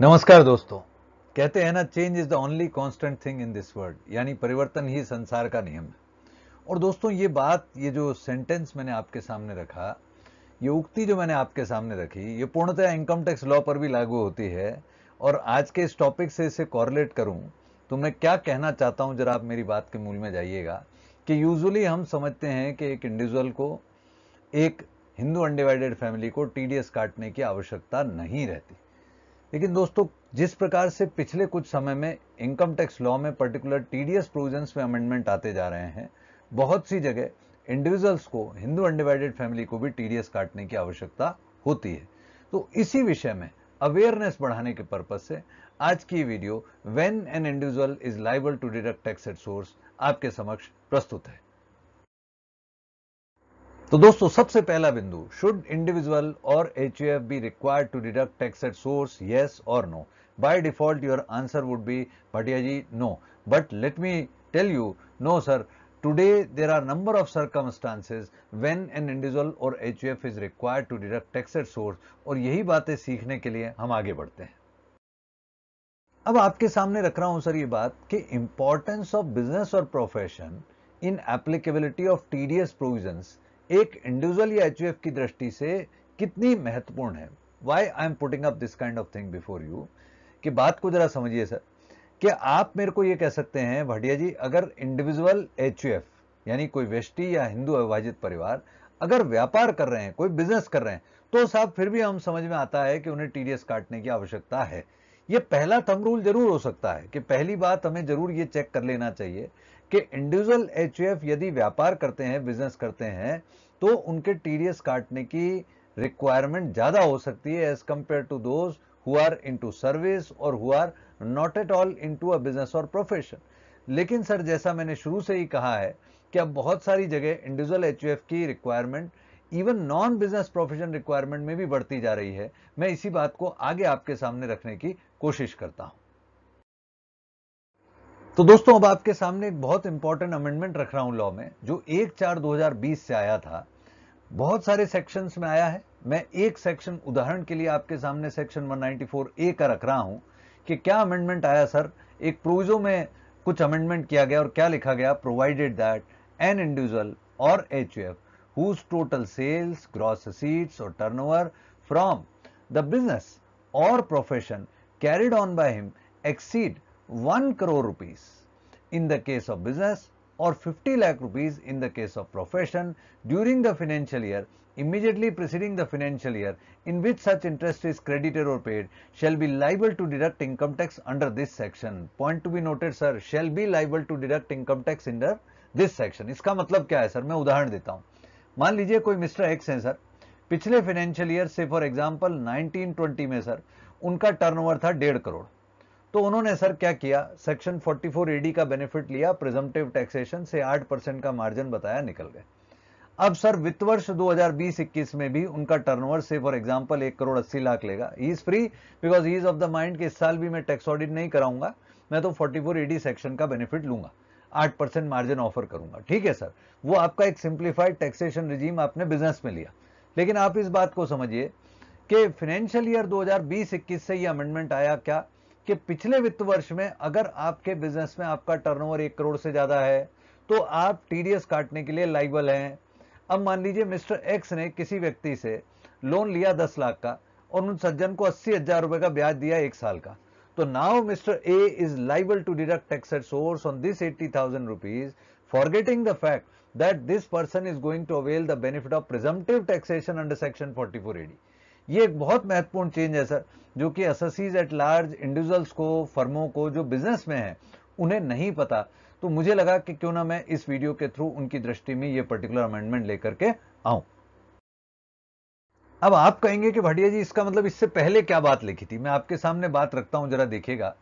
नमस्कार दोस्तों। कहते हैं ना change is the only constant thing in this world यानी परिवर्तन ही संसार का नियम है। और दोस्तों, ये बात, ये जो सेंटेंस मैंने आपके सामने रखा, ये उक्ति जो मैंने आपके सामने रखी, ये पूर्णतः इनकम टैक्स लॉ पर भी लागू होती है। और आज के इस टॉपिक से इसे कॉरलेट करूँ तो मैं क्या कहना चाहता हूँ, जरा आप मेरी बात के मूल में जाइएगा, कि यूजुअली हम समझते हैं कि एक इंडिविजुअल को एक हिंदू अनडिवाइडेड फैमिली को टीडीएस काटने की आवश्यकता नहीं रहती। लेकिन दोस्तों, जिस प्रकार से पिछले कुछ समय में इनकम टैक्स लॉ में पर्टिकुलर टीडीएस प्रोविजंस में अमेंडमेंट आते जा रहे हैं, बहुत सी जगह इंडिविजुअल्स को हिंदू अनडिवाइडेड फैमिली को भी टीडीएस काटने की आवश्यकता होती है। तो इसी विषय में अवेयरनेस बढ़ाने के पर्पज से आज की video when an individual is liable to deduct tax at source आपके समक्ष प्रस्तुत है। तो दोस्तों, सबसे पहला बिंदु should individual or H B required to deduct tax at source yes or no by default your answer would be Bhatia ji no but let me tell you no sir today, there are number of circumstances when an individual or HUF is required to deduct tax at source, और यही बातें सीखने के लिए हम आगे बढ़ते हैं। अब आपके सामने रख रहा हूँ सर ये बात कि importance of business or profession in applicability of TDS provisions एक इंडिविजुअल या एचयूएफ की दृष्टि से कितनी महत्वपूर्ण है? Why I am putting up this kind of thing before you कि बात को जरा समझिए सर। कि आप मेरे को ये कह सकते हैं, भटिया जी, अगर इंडिविजुअल एचयूएफ यानी कोई व्यष्टि या हिंदू अविभाजित परिवार, अगर व्यापार कर रहे हैं, कोई बिज़नेस कर रहे हैं तो साहब फिर भी हम समझ में आता है कि उन्हें टीडीएस काटने की आवश्यकता है। ये पहला थम रूल ज़रूर हो सकता है कि पहली बात हमें ज़रूर ये चेक कर लेना चाहिए कि इंडिविजुअल एचयूएफ यदि व्यापार करते हैं बिज़नेस करते हैं तो उनके टीडीएस काटने की रिक्वायरमेंट ज़्यादा हो सकती है as compare to those who are into service or who are not at all into a business or profession लेकिन सर, जैसा मैंने शुरू से ही कहा है कि अब बहुत सारी जगह इंडिविजुअल एचयूएफ की requirement even non business profession requirement में भी बढ़ती जा रही है, मैं इसी बात को आगे आपके सामने रखने की कोशिश करता हूँ। तो दोस्तों, अब आपके सामने एक बहुत इंपॉर्टेंट अमेंडमेंट रख रहा हूँ लॉ में, जो एक चार 2020 से आया था। बहुत सारे सेक्शंस में आया है। मैं एक सेक्शन उदाहरण के लिए आपके सामने सेक्शन 194 ए का रख रहा हूँ कि क्या अमेंडमेंट आया सर एक प्रोविजो में कुछ अमेंडमेंट किया गया और क्या लिखा गया? Provided that an individual or H U F whose total sales gross seats or turnover from the business or profession carried on by him exceed 1 crore rupees in the case of business or 50 lakh rupees in the case of profession during the financial year immediately preceding the financial year in which such interest is credited or paid shall be liable to deduct income tax under this section point to be noted sir shall be liable to deduct income tax under this section इसका मतलब क्या है sir मैं उदाहरण देता हूँ मान लीजिए कोई मिस्टर एक्स है सर पिछले फाइनेंशियल ईयर से फॉर एग्जांपल 1920 में सर उनका टर्नओवर था डेढ़ करोड़ तो उन्होंने सर क्या किया? सेक्शन 44 एडी का बेनिफिट लिया प्रिजम्पटिव टैक्सेशन से 8 परसेंट का मार्जिन बताया, निकल गए। अब सर, वित्त वर्ष 2020-21 में भी उनका टर्नओवर से फॉर एग्जांपल एक करोड़ अस्सी लाख लेगा। He is free because is of the mind कि इस साल भी मैं टैक्स ऑडिट नहीं कराऊँगा, मैं तो 44 एडी सेक्शन का बेनिफिट लूँगा। आठ परसेंट मार्जिन ऑफ़र करूँगा। ठीक है, सर? वो आपका एक सिंप्लीफाइड टैक्सेशन रिजीम आपने बिज़नेस में लिया। लेकिन आप इस बात को समझिए कि फाइनेंशियल ईयर 2020-21 से ये अमेंडमेंट आया क्या? कि पिछले वित्त वर्ष में अगर आपके बिज़नेस में आपका टर्नओवर एक करोड़ से ज़्यादा है तो आप टीडीएस काटने के लिए लाइबल हैं अब मान लीजिए मिस्टर एक्स ने किसी व्यक्ति से लोन लिया दस लाख का और उन सज्जन को अस्सी हज़ार रुपए का ब्याज दिया एक साल का तो now mister A is liable to deduct tax at source on this eighty thousand rupees forgetting the fact that this person is going to avail the benefit of presumptive taxation under section 44 AD. ये एक बहुत महत्वपूर्ण change है sir जो कि एसएससीज at large individuals को फर्मों को, जो बिज़नेस में है, उन्हें नहीं पता। तो मुझे लगा कि क्यों ना मैं इस वीडियो के थ्रू उनकी दृष्टि में ये पर्टिकुलर अमेंडमेंट लेकर के आऊँ। अब आप कहेंगे कि भटिया जी, इसका मतलब इससे पहले क्या बात लिखी थी? मैं आपके सामने बात रखता हूँ, जरा देखिएगा।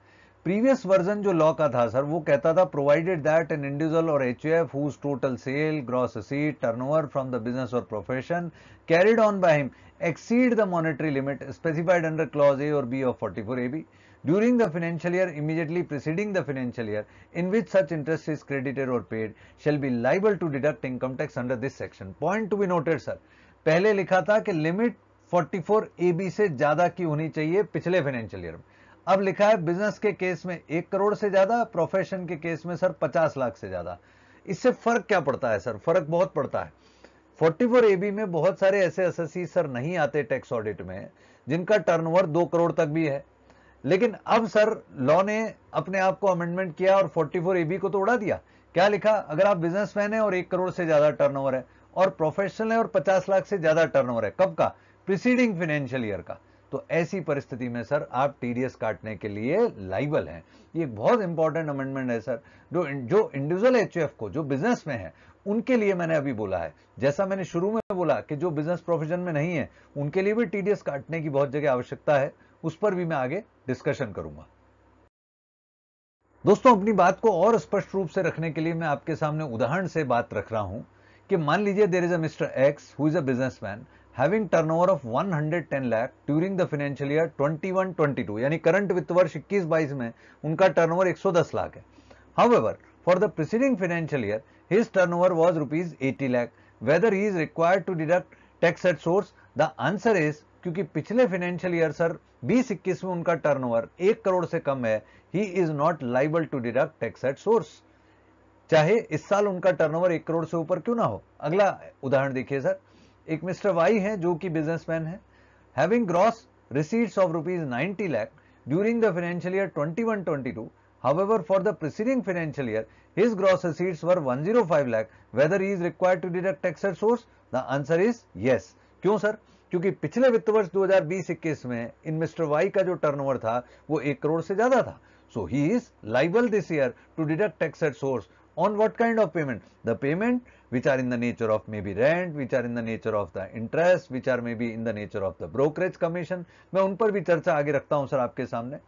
प्रीवियस वर्जन जो लॉ का था, सर, वो कहता था provided that an individual or H F total sale gross असीड turnover from the business or profession carried on by him exceed the monetary limit specified under clause A or B of 44 four A B during the financial year immediately preceding the financial year in which such interest is credited or paid shall be liable to deduct income tax under this section point two be noted sir पहले लिखा था कि limit 44 four A B से ज़्यादा की होनी चाहिए पिछले फाइनेंशियल ईयर में। अब लिखा है बिज़नेस के केस में एक करोड़ से ज़्यादा प्रोफेशन के केस में सर पचास लाख से ज़्यादा। इससे फ़र्क क्या पड़ता है सर? फ़र्क बहुत पड़ता है। 44 एबी में बहुत सारे ऐसे एसएससी सर नहीं आते टैक्स ऑडिट में, जिनका टर्नओवर दो करोड़ तक भी है। लेकिन अब सर लॉ ने अपने आप को अमेंडमेंट किया और 44 एबी को तो उड़ा दिया। क्या लिखा? अगर आप बिजनेसमैन है और एक करोड़ से ज़्यादा टर्नओवर है, और प्रोफेशनल है और 50 लाख से ज़्यादा टर्नओवर है, कब का? प्रिसीडिंग फाइनेंशियल ईयर का। तो ऐसी परिस्थिति में, सर, आप टीडीएस काटने के लिए लाइबल हैं। ये बहुत इंपॉर्टेंट अमेंडमेंट है, सर। जो जो इंडिविजुअल एच को, जो बिज़नेस में है, उनके लिए मैंने अभी बोला है। जैसा मैंने शुरू में बोला कि जो बिज़नेस प्रोफेशन में नहीं है, उनके लिए भी टीडीएस काटने की बहुत जगह आवश्यकता है। उस पर भी मैं आगे डिस्कशन करूँगा। दोस्तों, अपनी बात को और स्पष्ट रूप से रखने के लिए मैं आपके सामने उदाहरण से बात रख रहा हूँ कि मान लीजिए there is a mister X who is a businessman having turnover of 110 lakh during the financial year 21-22 यानी करंट वित्त वर्ष 21-22 में उनका टर्नओवर 110 लाख है। However for the preceding financial year his turnover was rupees 80 lakh whether he is required to deduct tax at source the answer is क्योंकि पिछले financial year sir 20-21 में उनका टर्नओवर एक करोड़ से कम है he is not liable to deduct tax at source चाहे इस साल उनका टर्नओवर एक करोड़ से ऊपर क्यों ना हो। अगला उदाहरण देखिए सर एक मिस्टर वाई है जो कि बिजनेसमैन हैं। Having gross receipts of rupees ninety lakh during the financial year twenty one twenty two however for the preceding financial year his gross receipts were one zero five lakh whether is require to deduct tax at source the answer is yes क्यों sir क्योंकि पिछले वित्त वर्ष 2020-21 में इन mister Y का जो turn over था, वो एक करोड़ से ज़्यादा था। So he is liable this year to deduct tax at source on what kind of payment the payment which are in the nature of maybe rent which are in the nature of the interest which are maybe in the nature of the brokerage commission मैं उन पर भी चर्चा आगे रखता हूँ sir आपके सामने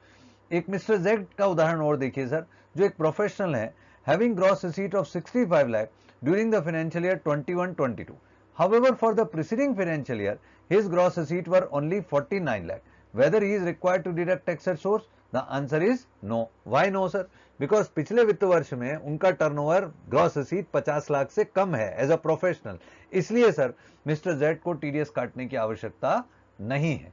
एक मिस्टर जेड का उदाहरण और देखिए सर जो एक प्रोफेशनल है having gross receipt of 65 lakh during the financial year 21-22 however for the preceding financial year his gross receipt were only 49 lakh whether he is required to deduct tax at source the answer is no why no sir because पिछले वित्त वर्ष में उनका turnover gross रसीद 50 लाख से कम है as a professional इसलिए सर मिस्टर जेड को टीडीएस काटने की आवश्यकता नहीं है।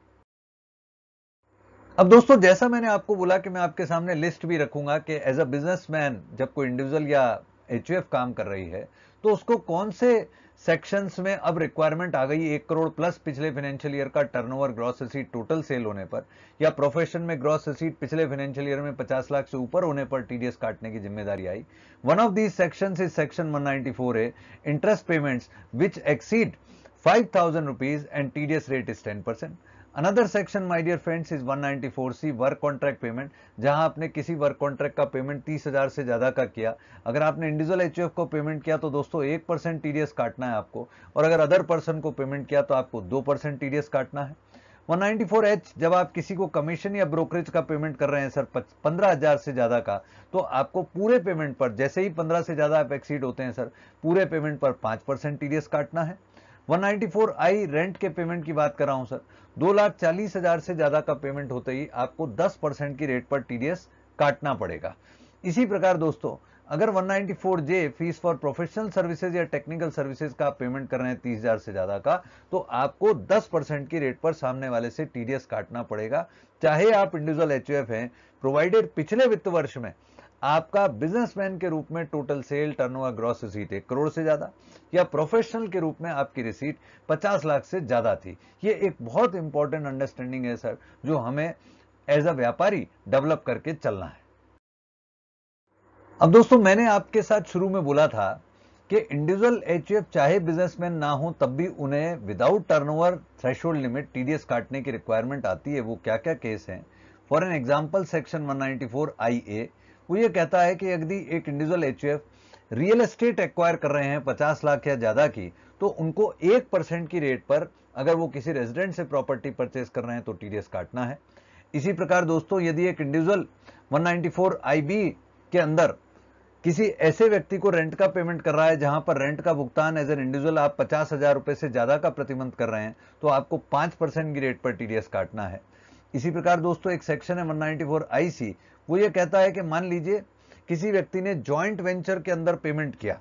अब दोस्तों, जैसा मैंने आपको बोला कि मैं आपके सामने लिस्ट भी रखूँगा कि एज अ बिजनेसमैन जब कोई इंडिविजुअल या एच काम कर रही है तो उसको कौन से सेक्शंस में अब रिक्वायरमेंट आ गई एक करोड़ प्लस पिछले फाइनेंशियल ईयर का turnover gross receipt total sale होने पर। या प्रोफेशन में ग्रॉस रिसीट पिछले फाइनेंशियल ईयर में 50 लाख से ऊपर होने पर टीडीएस काटने की ज़िम्मेदारी आई। One of these section is section 194 है interest payments which exceed five thousand rupees and TDS rate is ten percent another section my dear friends is 194 C work contract payment जहाँ आपने किसी वर्क कॉन्ट्रैक्ट का payment तीस हज़ार से ज़्यादा का किया। अगर आपने इंडिविजुअल एच को पेमेंट किया तो दोस्तों, एक परसेंट टीडीएस काटना है आपको। और अगर अदर पर्सन को पेमेंट किया तो आपको दो परसेंट टीडीएस काटना है। 194 एच जब आप किसी को कमीशन या ब्रोकरेज का पेमेंट कर रहे हैं, सर पंद्रह हज़ार से ज़्यादा का तो आपको पूरे पेमेंट पर, जैसे ही पंद्रह से ज़्यादा आप एक्सीड होते हैं, सर, पूरे पेमेंट पर पाँच परसेंट टीडीएस काटना है। 194 आई रेंट के पेमेंट की बात कर रहा हूँ, सर। दो लाख चालीस हज़ार से ज़्यादा का पेमेंट होते ही आपको 10 परसेंट की रेट पर टीडीएस काटना पड़ेगा। इसी प्रकार दोस्तों, अगर 194 J fees for professional services या टेक्निकल सर्विसेज़ का पेमेंट कर रहे हैं तीस हज़ार से ज़्यादा का तो आपको 10 परसेंट की रेट पर सामने वाले से टीडीएस काटना पड़ेगा। चाहे आप इंडिविजुअल एच हैं प्रोवाइडेड पिछले वित्त वर्ष में आपका बिजनेसमैन के रूप में total sale turnover gross receipt एक करोड़ से ज़्यादा, या प्रोफेशनल के रूप में आपकी रिसीट 50 लाख से ज़्यादा थी। ये एक बहुत इंपॉर्टेंट अंडरस्टैंडिंग है सर जो हमें एज अ व्यापारी डेवलप करके चलना है। अब दोस्तों, मैंने आपके साथ शुरू में बोला था कि इंडिविजुअल एच चाहे बिजनेसमैन ना हो, तब भी उन्हें without turnover threshold limit TDS काटने की रिक्वायरमेंट आती है। वो क्या क्या केस हैं for an example section 194 I A वो ये कहता है कि यदि एक individual H real estate acquire कर रहे हैं 50 लाख या ज़्यादा की तो उनको एक परसेंट की रेट पर अगर वो किसी रेजिडेंट से प्रॉपर्टी परचेज कर रहे हैं तो टीडीएस काटना है। इसी प्रकार दोस्तों, यदि एक इंडिविजुअल 194 आईबी के अंदर किसी ऐसे व्यक्ति को रेंट का पेमेंट कर रहा है, जहाँ पर रेंट का भुगतान एज एन इंडिविजुअल आप पचास हज़ार रुपए से ज़्यादा का प्रतिबंध कर रहे हैं तो आपको पाँच परसेंट की रेट पर टीडीएस काटना है। इसी प्रकार दोस्तों, एक सेक्शन है 194 आईसी वो ये कहता है कि मान लीजिए किसी व्यक्ति ने ज्वाइंट वेंचर के अंदर पेमेंट किया।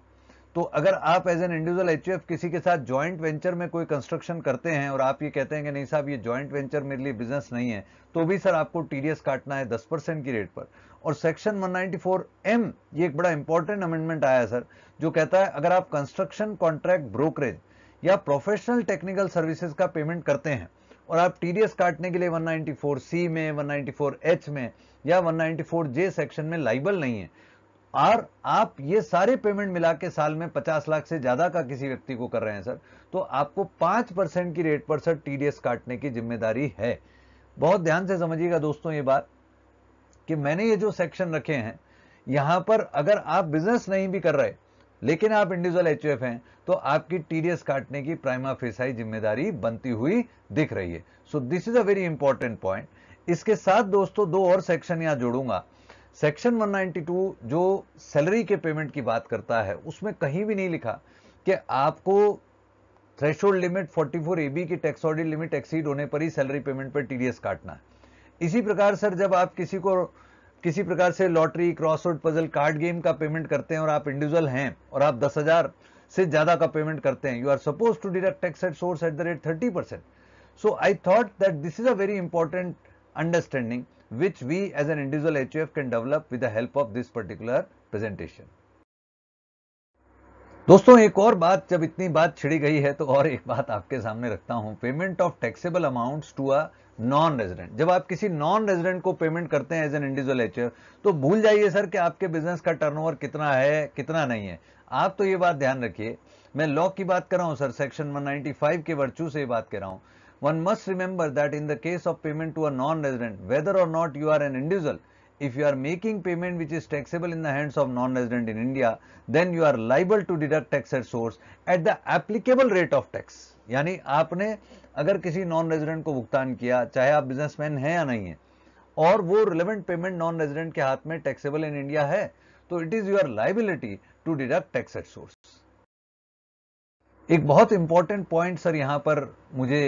तो अगर आप एज एन इंडिविजुअल एच किसी के साथ ज्वाइंट वेंचर में कोई कंस्ट्रक्शन करते हैं और आप ये कहते हैं कि नहीं साहब, ये ज्वाइंट वेंचर मेरे लिए बिज़नेस नहीं है तो भी सर आपको टीडीएस काटना है 10 परसेंट की रेट पर। और सेक्शन 194 एम ये एक बड़ा इंपॉर्टेंट अमेंडमेंट आया सर, जो कहता है अगर आप कंस्ट्रक्शन कॉन्ट्रैक्ट ब्रोकरेज या प्रोफेशनल टेक्निकल सर्विसेज़ का पेमेंट करते हैं और आप टीडीएस काटने के लिए 194 सी में 194 एच में या 194 जे सेक्शन में लाइबल नहीं है। और आप ये सारे पेमेंट मिला के साल में 50 लाख से ज़्यादा का किसी व्यक्ति को कर रहे हैं, सर तो आपको 5 परसेंट की रेट पर, सर टीडीएस काटने की ज़िम्मेदारी है। बहुत ध्यान से समझिएगा दोस्तों ये बात कि मैंने ये जो सेक्शन रखे हैं, यहाँ पर अगर आप बिज़नेस नहीं भी कर रहे लेकिन आप इंडिविजुअल एच हैं तो आपकी टीडीएस काटने की प्राइमा फेसाई ज़िम्मेदारी बनती हुई दिख रही है। So this is a very important point इसके साथ दोस्तों, दो और सेक्शन यहाँ जोड़ूँगा। सेक्शन 192 जो सैलरी के पेमेंट की बात करता है, उसमें कहीं भी नहीं लिखा कि आपको थ्रेशोल्ड लिमिट 44 एबी की टैक्स ऑडिट लिमिट एक्सीड होने पर ही सैलरी पेमेंट पर टीडीएस काटना है। इसी प्रकार सर जब आप किसी को किसी प्रकार से lottery, crossword puzzle card game का पेमेंट करते हैं और आप इंडिविजुअल हैं और आप दस हज़ार से ज़्यादा का पेमेंट करते हैं you are suppose to deduct tax at source at the rate thirty percent so I thought that this is a very important understanding which we as an individual HUF can develop with the help of this particular presentation. दोस्तों एक और बात जब इतनी बात छिड़ी गई है तो और एक बात आपके सामने रखता हूँ। Payment of taxable amounts to a non resident जब आप किसी नॉन रेजिडेंट को पेमेंट करते हैं एज एन इंडिविजुअल एच तो भूल जाइए सर कि आपके बिज़नेस का टर्नओवर कितना है कितना नहीं है। आप तो ये बात ध्यान रखिए। मैं लॉ की बात कर रहा हूँ सर। सेक्शन 195 के वर्चू से ये बात कर रहा हूँ। One must remember that in the case of payment to a non resident whether or not you are an individual, if you are making payment which is taxable in the hands of non-resident in India, then you are liable to deduct tax at source at the applicable rate of tax. यानी आपने अगर किसी non resident को भुगतान किया चाहे आप businessman हैं या नहीं है और वो रिलेवेंट पेमेंट नॉन रेजिडेंट के हाथ में टैक्सेबल इन इंडिया है तो it is your liability to deduct tax at source एक बहुत इंपॉर्टेंट पॉइंट सर यहाँ पर मुझे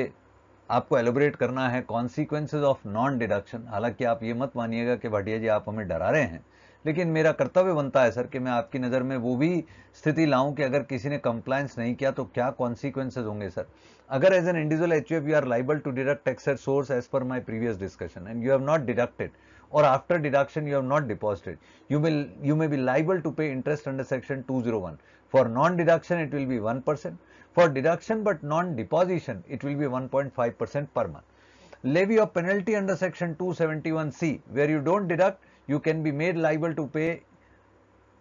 आपको एलोबरेट करना है कॉन्सिक्वेंसेज ऑफ़ नॉन डिडक्शन हालाँकि आप ये मत मानिएगा कि भाटिया जी, आप हमें डरा रहे हैं। लेकिन मेरा कर्तव्य बनता है, सर, कि मैं आपकी नज़र में वो भी स्थिति लाऊं कि अगर किसी ने कंप्लायंस नहीं किया तो क्या कॉन्सिक्वेंसेज होंगे, सर? अगर as an individual if you are liable to deduct tax at source as per my previous discussion and you have not deducted or after deduction you have not deposited, you will, you may be liable to pay interest under section 201 for non deduction it will be 1% For deduction but non-deposition, it will be 1.5% per month. Levy of penalty under section 271C, where you don't deduct, you can be made liable to pay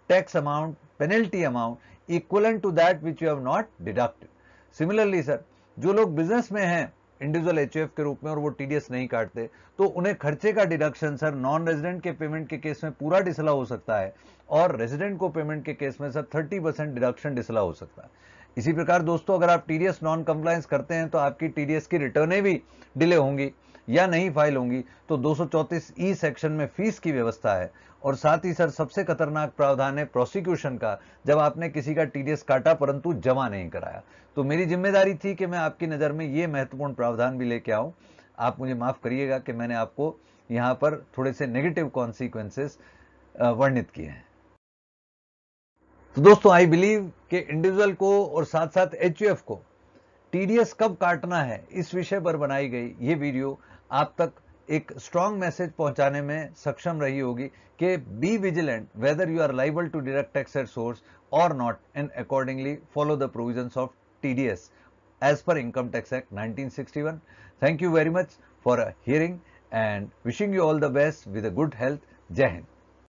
tax amount, penalty amount equivalent to that which you have not deducted. Similarly, sir, जो लोग business में हैं individual H के रूप में और वो TDS नहीं काटते तो उन्हें खर्चे का डिडक्शन सर नॉन रेजिडेंट के पेमेंट के केस में पूरा डिसला हो सकता है और रेजिडेंट को पेमेंट के केस में सर 30 परसेंट डिडक्शन डिसला हो सकता है इसी प्रकार दोस्तों, अगर आप टीडीएस नॉन कंप्लायंस करते हैं तो आपकी टीडीएस की रिटर्नें भी डिले होंगी या नहीं फ़ाइल होंगी। तो दो ई सेक्शन में फ़ीस की व्यवस्था है और साथ ही सर, सबसे खतरनाक प्रावधान है प्रोसिक्यूशन का, जब आपने किसी का टीडीएस काटा परंतु जमा नहीं कराया। तो मेरी ज़िम्मेदारी थी कि मैं आपकी नज़र में ये महत्वपूर्ण प्रावधान भी लेके आऊँ। आप मुझे माफ़ करिएगा कि मैंने आपको यहाँ पर थोड़े से नेगेटिव कॉन्सिक्वेंसेस वर्णित किए हैं। तो दोस्तों आई बिलीव कि इंडिविजुअल को और साथ साथ एच को टीडीएस कब काटना है, इस विषय पर बनाई गई ये वीडियो आप तक एक स्ट्रॉन्ग मैसेज पहुँचाने में सक्षम रही होगी कि be vigilant whether you are liable to direct tax at source or not and accordingly follow the provisions of TDS as per income tax act 1961 thank you very much for a hearing and wishing you all the best with a good health जय हिंद